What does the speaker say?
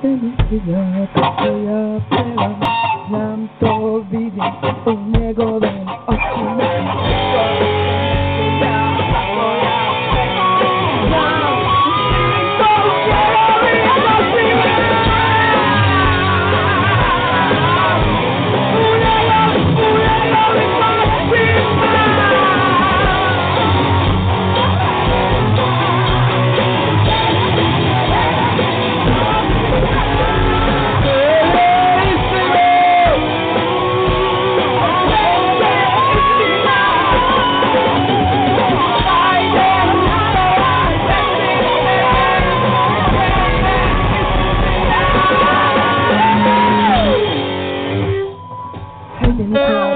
Felicidad twoja pela Znam to, vidim u očima I've.